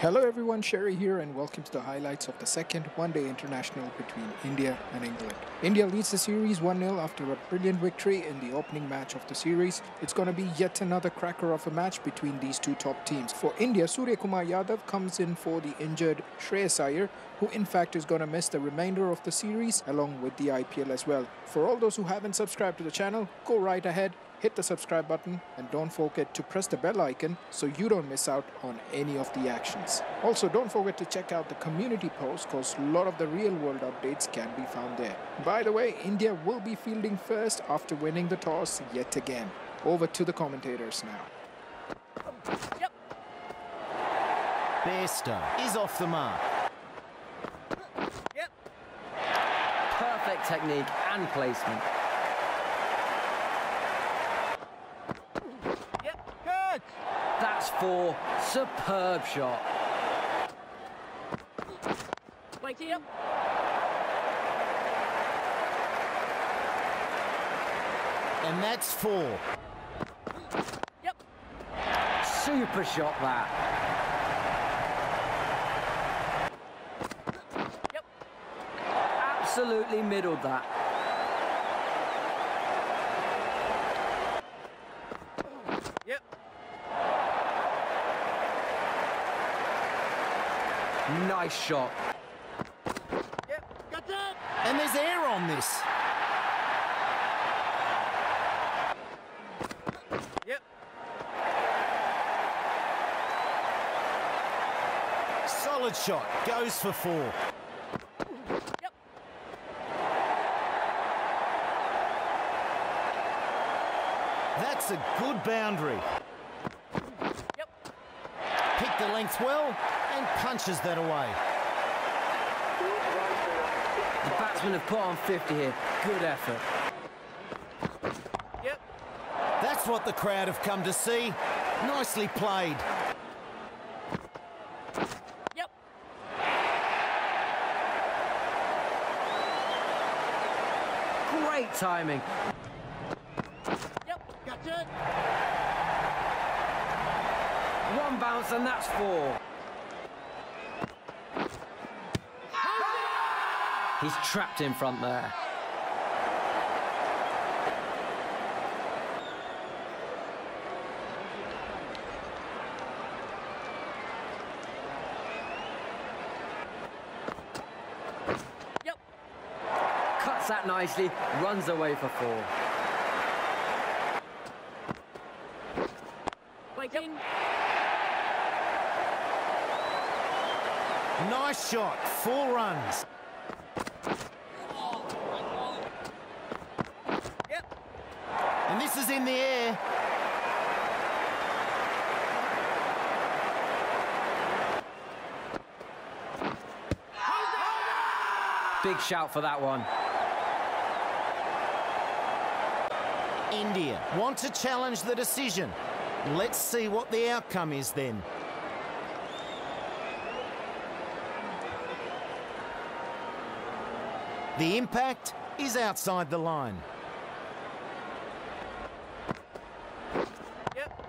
Hello everyone, Sherry here and welcome to the highlights of the second one-day international between India and England. India leads the series 1-0 after a brilliant victory in the opening match of the series. It's going to be yet another cracker of a match between these two top teams. For India, Surya Kumar Yadav comes in for the injured Shreyas Iyer, who in fact is going to miss the remainder of the series along with the IPL as well. For all those who haven't subscribed to the channel, go right ahead, hit the subscribe button and don't forget to press the bell icon so you don't miss out on any of the actions. Also don't forget to check out the community post because a lot of the real world updates can be found there. By the way, India will be fielding first after winning the toss yet again. Over to the commentators now. Yep. Bairstow is off the mark. Yep. Perfect technique and placement. That's four. Superb shot. Wait here. And that's four. Yep. Super shot that. Yep. Absolutely middled that. Yep. Nice shot. Yep. And there's air on this. Yep. Solid shot. Goes for four. Yep. That's a good boundary. Yep. Picked the length well and punches that away. The batsmen have put on 50 here. Good effort. Yep. That's what the crowd have come to see. Nicely played. Yep. Great timing. Yep. Got it. One bounce and that's four. He's trapped in front there. Yep. Cuts that nicely, runs away for four. Waiting. Nice shot. Four runs. Yep. And this is in the air. Big shout for that one. India want to challenge the decision. Let's see what the outcome is then. The impact is outside the line. Yep.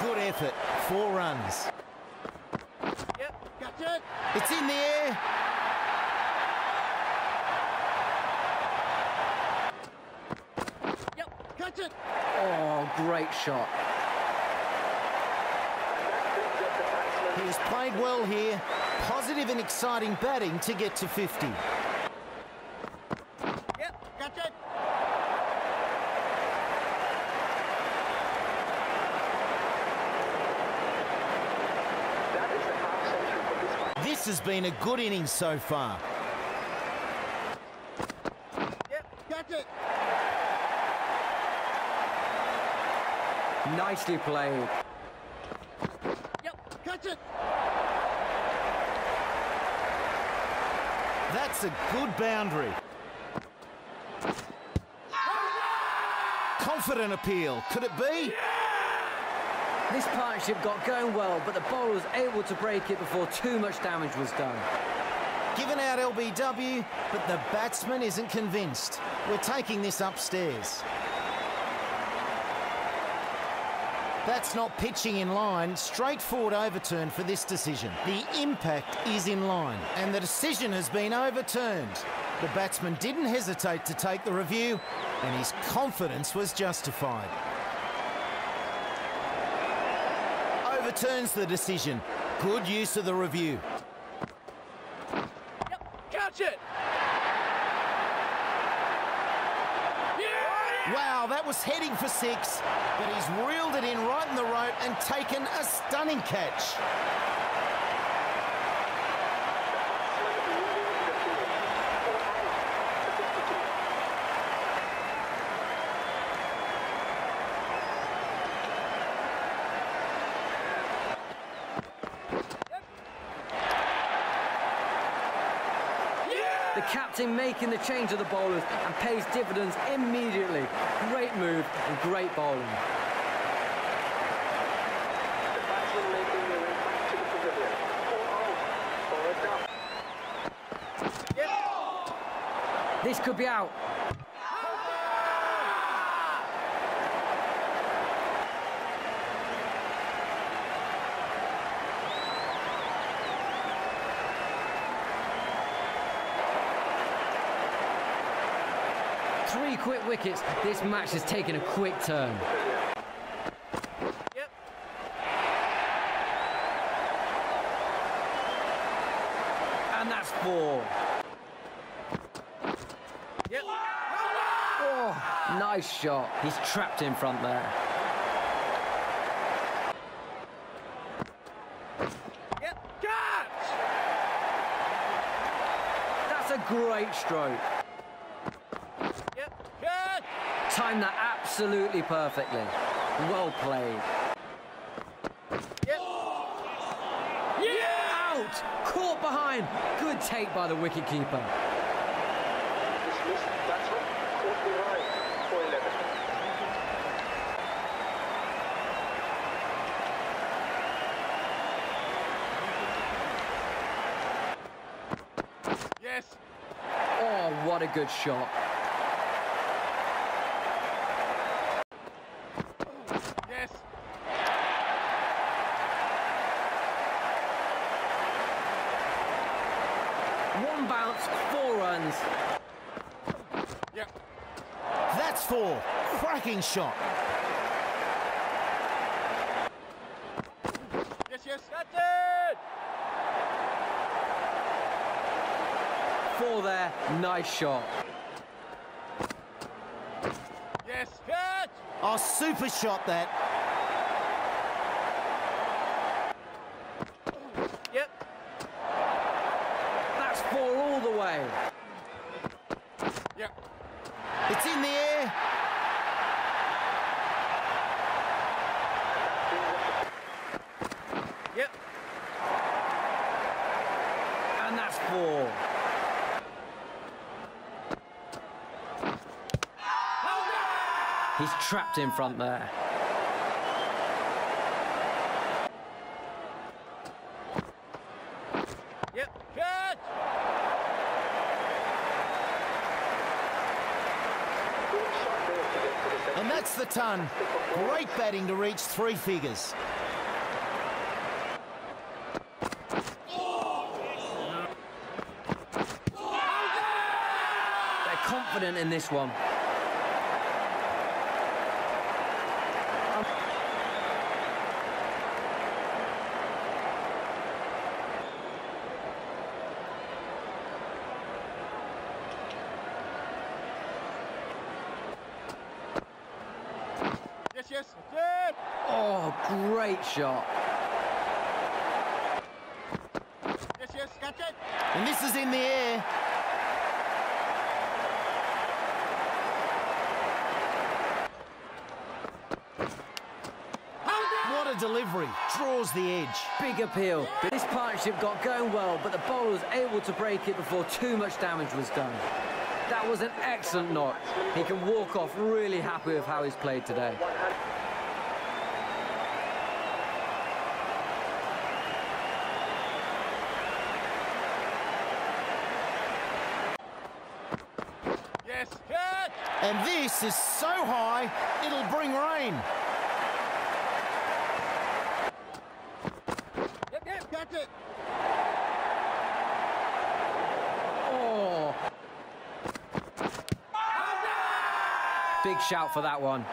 Good effort. Four runs. Yep. Got it. It's in the air. Yep. Got it. Oh, great shot. He's played well here. Positive and exciting batting to get to 50. Yep. Got it. This has been a good innings so far. Yep. Got it. Nicely played. Yep. Got it. That's a good boundary. Oh, Confident appeal. Could it be? This partnership got going well, but the bowler was able to break it before too much damage was done. Given out LBW, but the batsman isn't convinced. We're taking this upstairs. That's not pitching in line. Straightforward overturn for this decision. The impact is in line, and the decision has been overturned. The batsman didn't hesitate to take the review, and his confidence was justified. Overturns the decision. Good use of the review. Catch it! Wow, that was heading for six, but he's reeled it in right in the rope and taken a stunning catch. Captain making the change of the bowlers and pays dividends immediately. Great move and great bowling. This could be out. Three quick wickets. This match has taken a quick turn. Yep. And that's four. Yep. Oh, nice shot. He's trapped in front there. Yep. Catch! That's a great stroke. Yep. Catch! Timed that absolutely perfectly. Well played. Yep. Out! Caught behind. Good take by the wicketkeeper. Dismissed batsman. Caught behind. For 11. Yes. Oh, what a good shot. Yes. One bounce, four runs. Yep. That's four. Cracking shot. Yes, yes. Catch it! Four there. Nice shot. Yes. Catch! Oh, super shot that. Yep. That's four all the way. Yep. It's in the air. Yep. And that's four. He's trapped in front there. Yep. Catch! Shot there to get to the centre. And that's the ton. Great batting to reach three figures. They're confident in this one. Yes, yes. Yes. Oh, great shot. Yes, yes. Catch it! And this is in the air. What a delivery. Draws the edge. Big appeal. This partnership got going well, but the bowler was able to break it before too much damage was done. That was an excellent knock. He can walk off really happy with how he's played today. Yes. And this is so high, it'll bring rain. Catch it. Oh. Big shout for that one.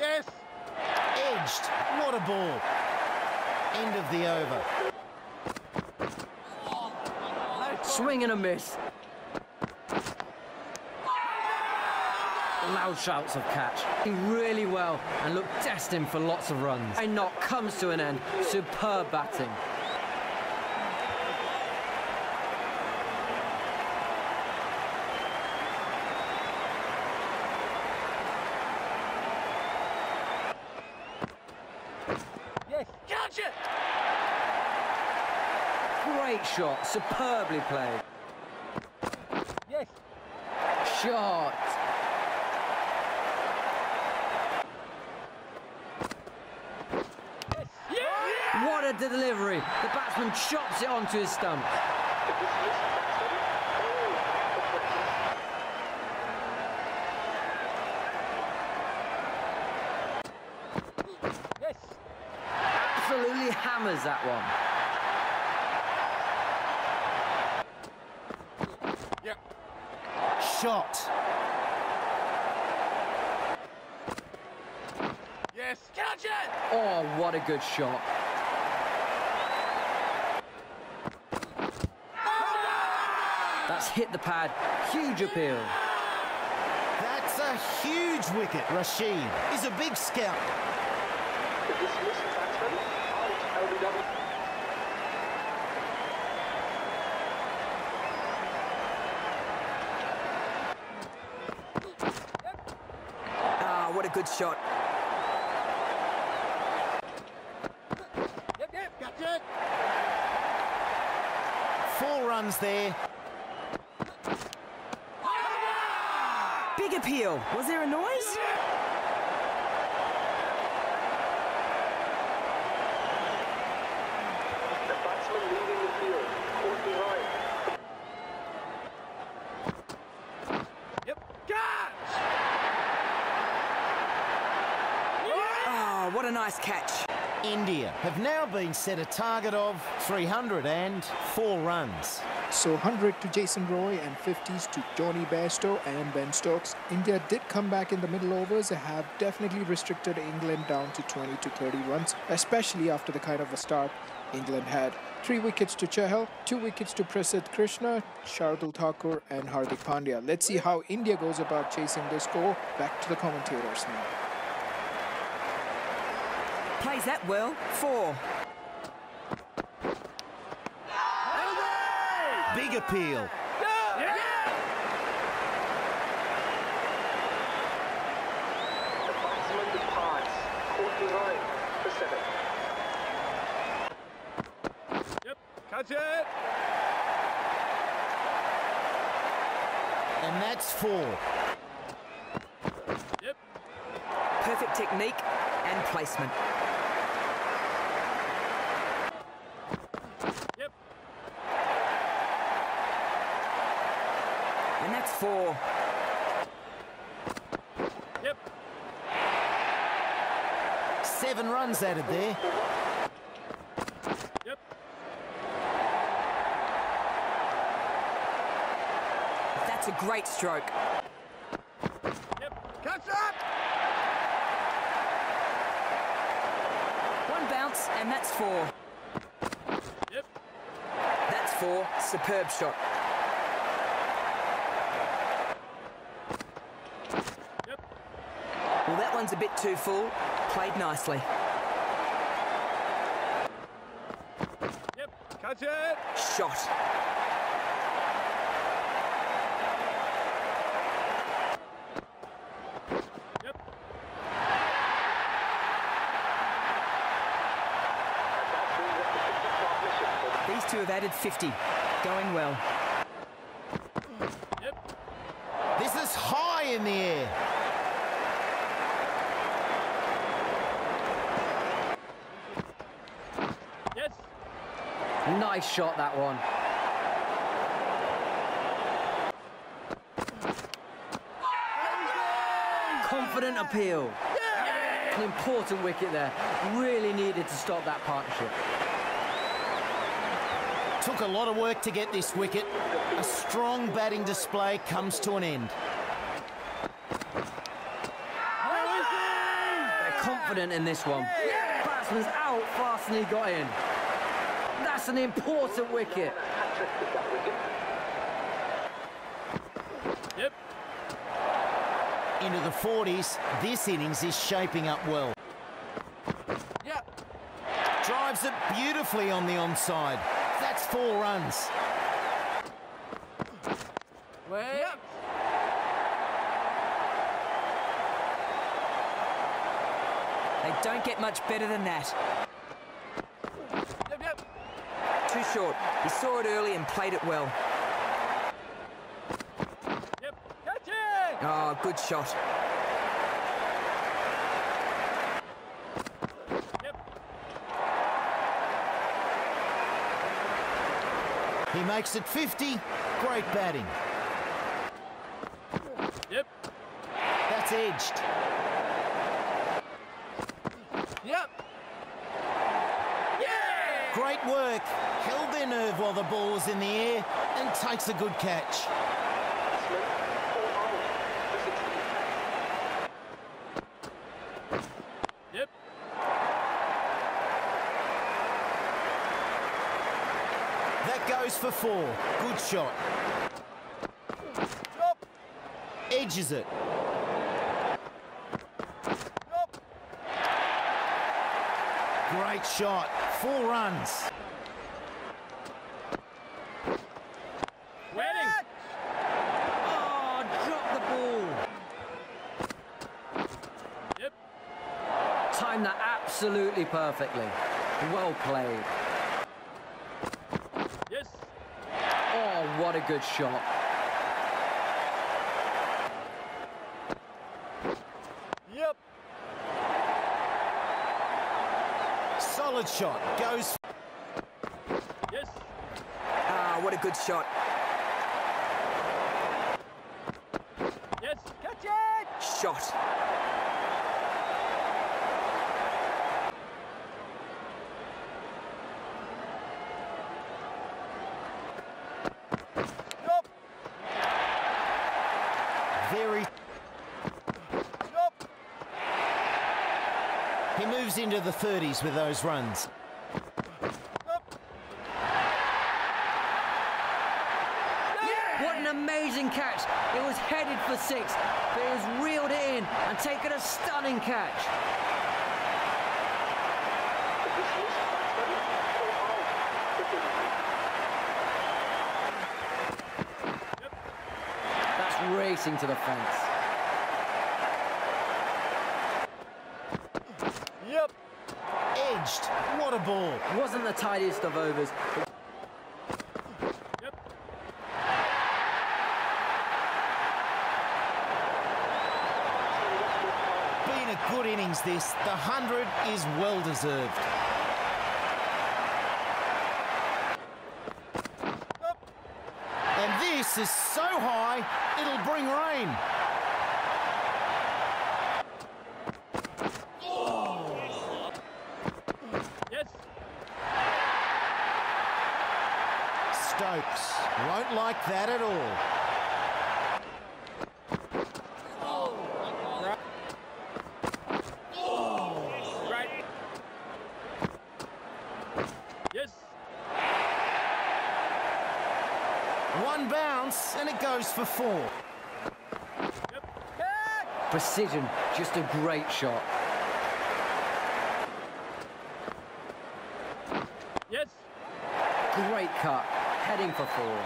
Yes. Edged. What a ball. End of the over. Swing and a miss. Shouts of catch. Really well and looked destined for lots of runs. A knock comes to an end. Superb batting. Yes. Catch it. Great shot. Superbly played. Yes. Shot. A delivery. The batsman chops it onto his stump. Yes. Absolutely hammers that one. Shot. Yes. Catch it. Oh, what a good shot. That's hit the pad. Huge appeal. That's a huge wicket. Rashid is a big scout. Ah, what a good shot. Yep. Yep. Catch. Four runs there. Big appeal. Was there a noise? The batsman leading the field, caught behind. Yep. Catch. Ah, what a nice catch. India have now been set a target of 304 runs. So 100 to Jason Roy and 50s to Jonny Bairstow and Ben Stokes. India did come back in the middle overs and have definitely restricted England down to 20 to 30 runs, especially after the kind of a start England had. Three wickets to Chahal, two wickets to Prasidh Krishna, Shardul Thakur and Hardik Pandya. Let's see how India goes about chasing this score. Back to the commentators now. Plays that well. Four. Big appeal. The batsman departs, caught behind. For seven. Yep. Catch it. And that's four. Yep. Perfect technique and placement. Yep. And that's four. Yep. Seven runs added there. Yep. That's a great stroke. Yep. Catch that. One bounce, and that's four. Yep. That's four. Superb shot. Yep. Well, that one's a bit too full. Played nicely. Yep. Catch it. Shot. Yep. That brings up the 50 partnership for These two have added 50. Going well. Yep. This is high in the air. Nice shot, that one. Confident appeal. An important wicket there. Really needed to stop that partnership. Took a lot of work to get this wicket. A strong batting display comes to an end. They're confident in this one. Batsman's out Fastly got in. That's an important wicket. Yep. Into the 40s, this innings is shaping up well. Yep. Drives it beautifully on the onside. That's four runs. Way. Yep. They don't get much better than that. Yep. Yep. Too short. He saw it early and played it well. Yep. Catch it. Oh, good shot. Yep. He makes it 50. Great batting. Yep. That's edged. Yep. Yeah. Great work. Held their nerve while the ball was in the air and takes a good catch. Yep. That goes for four. Good shot. Stop. Edges it. Stop. Great shot. Four runs. Wedding. Oh, dropped the ball. Yep. Timed that absolutely perfectly. Well played. Yes. Oh, what a good shot. Yep. Solid shot. Goes. Yes. Ah, what a good shot. Yes. Catch it. Shot. Stop. Very. Stop. He moves into the 30s with those runs. What an amazing catch. It was headed for six, but it was reeled it in and taken a stunning catch. That's racing to the fence. Yep. Edged. What a ball. Wasn't the tidiest of overs, Yep. Been a good innings this. The 100 is well deserved. Stop. And this is so high, it'll bring rain. Stokes won't like that at all. Right. Yes. One bounce and it goes for four. Yep. Precision, just a great shot. Yes. Great cut, heading for four.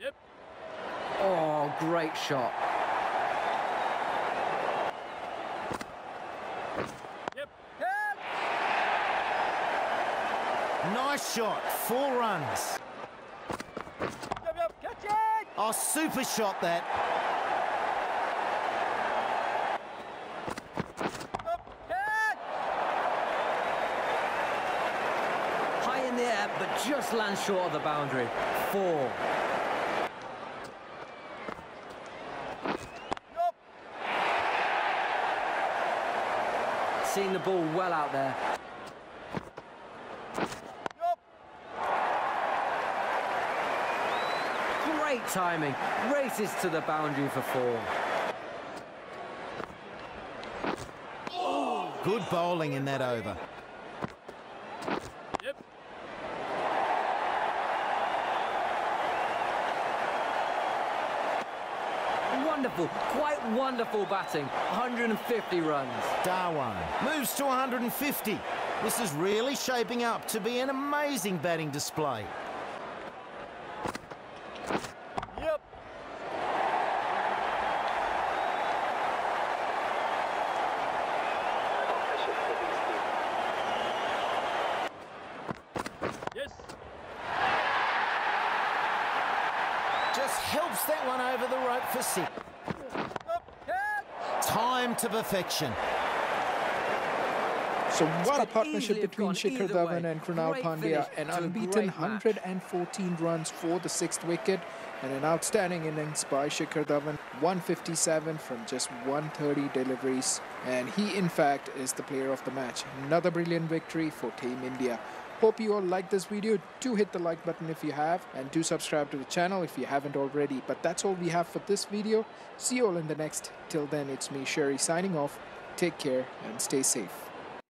Yep. Oh, great shot. Yep. Catch. Nice shot. Four runs. Yep. Yep. Catch it. Oh, super shot that. Just lands short of the boundary. Four. Nope. Seeing the ball well out there. Nope. Great timing. Races to the boundary for four. Good bowling in that over. Wonderful, quite wonderful batting. 150 runs. Dhawan moves to 150. This is really shaping up to be an amazing batting display. Yep. Yes. Just helps that one over the rope for six. Up. Catch. Time to perfection. So what a partnership between Shikhar either Dhawan and Krunal Great Pandya. An unbeaten great match. 114 runs for the sixth wicket and an outstanding innings by Shikhar Dhawan. 157 from just 130 deliveries. And he, in fact, is the player of the match. Another brilliant victory for Team India. Hope you all like this video. Do hit the like button if you have and do subscribe to the channel if you haven't already. But that's all we have for this video. See you all in the next. Till then, it's me, Sherry, signing off. Take care and stay safe.